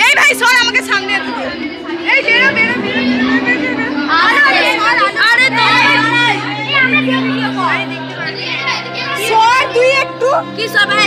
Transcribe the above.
এই ভাই সর আমাকে সামনে এই বেরো বেরো সর তুই একটু। কি সবাই